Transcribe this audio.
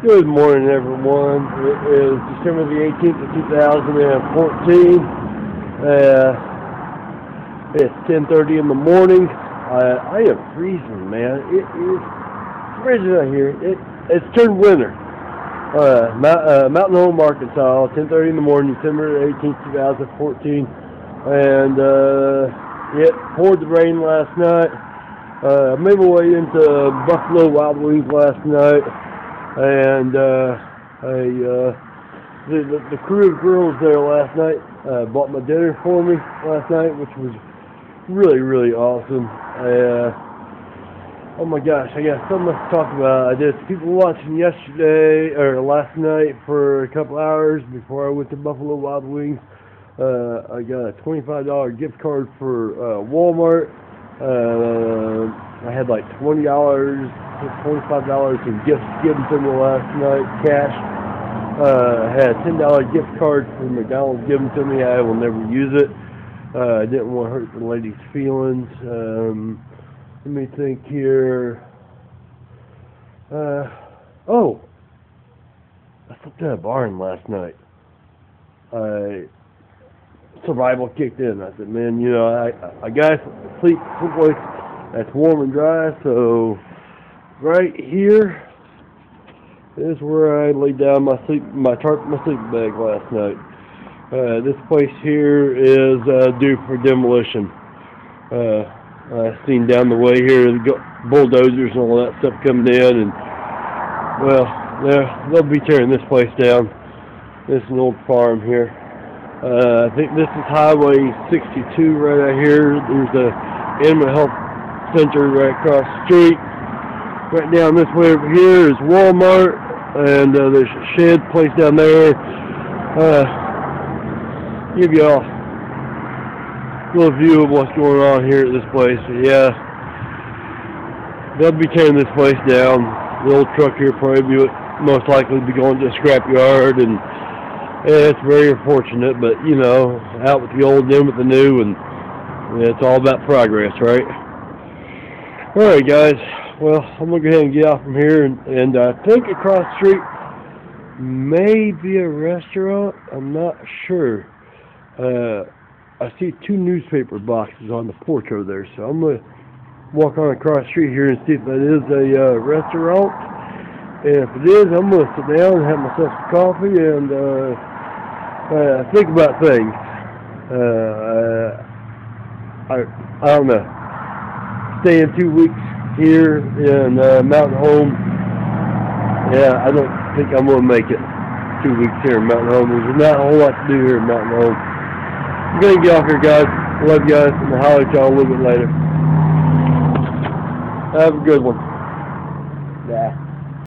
Good morning, everyone. It is December the 18th of 2014. Uh, it's 10:30 in the morning. Uh, I am freezing, man. It is freezing out here. It it's turned winter. Uh, Mount, uh, Mountain Home, Arkansas, 10:30 in the morning, December 18th, 2014, and uh, it poured the rain last night. Uh, I made my way into Buffalo Wild Wings last night and uh, I, uh, the, the, the crew of girls there last night uh, bought my dinner for me last night, which was really, really awesome. Uh, oh my gosh, I got so much to talk about. I did people watching yesterday or last night for a couple hours before I went to Buffalo Wild Wings. Uh, I got a $25 gift card for uh, Walmart. Uh, I had like $20 $25 in gifts given to me last night, cash. Uh, I had a $10 gift card from McDonald's given to me. I will never use it. Uh, I didn't want to hurt the lady's feelings. Um, let me think here. Uh, oh, I slept in a barn last night. I survival kicked in. I said, man, you know, I I got to sleep that's warm and dry, so right here is where I laid down my sleep my tarp my sleeping bag last night. Uh, this place here is uh, due for demolition. Uh, I've seen down the way here bulldozers and all that stuff coming in, and well, they'll be tearing this place down. This is an old farm here. Uh, I think this is Highway 62 right out here. There's a animal health center right across the street. Right down this way over here is Walmart, and uh, there's a shed place down there. Uh, give y'all a little view of what's going on here at this place. Yeah, they'll be tearing this place down. The old truck here probably be most likely be going to a scrapyard, and yeah, it's very unfortunate. But you know, out with the old, in with the new, and yeah, it's all about progress, right? All right, guys well, I'm going to go ahead and get off from here, and, and I think across the street may be a restaurant. I'm not sure. Uh, I see two newspaper boxes on the porch over there, so I'm going to walk on across the street here and see if that is a uh, restaurant. And if it is, I'm going to sit down and have myself some coffee and uh, uh, think about things. Uh, I, I don't know. Stay in two weeks here in uh, Mountain Home. Yeah, I don't think I'm going to make it two weeks here in Mountain Home. There's not a whole lot to do here in Mountain Home. I'm going to get off here, guys. Love you guys, and I'll holler at y'all a little bit later. Have a good one. Yeah.